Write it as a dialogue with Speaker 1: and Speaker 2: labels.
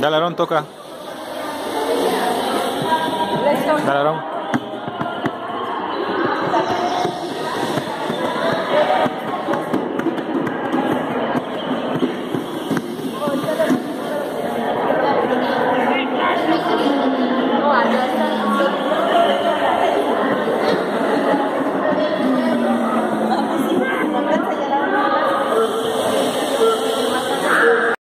Speaker 1: Dale, Aaron, toca. Dale, Aaron.